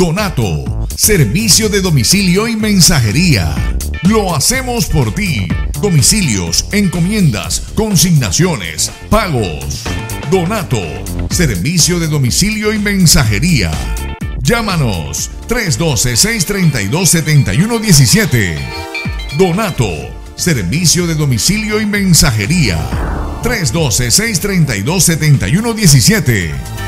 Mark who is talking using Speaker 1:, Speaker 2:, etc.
Speaker 1: Donato, servicio de domicilio y mensajería. Lo hacemos por ti. Domicilios, encomiendas, consignaciones, pagos. Donato, servicio de domicilio y mensajería. Llámanos 312-632-7117. Donato, servicio de domicilio y mensajería. 312-632-7117.